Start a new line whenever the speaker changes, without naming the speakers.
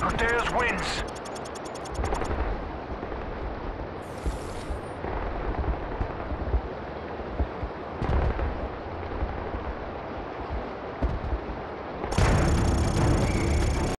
Cortez wins.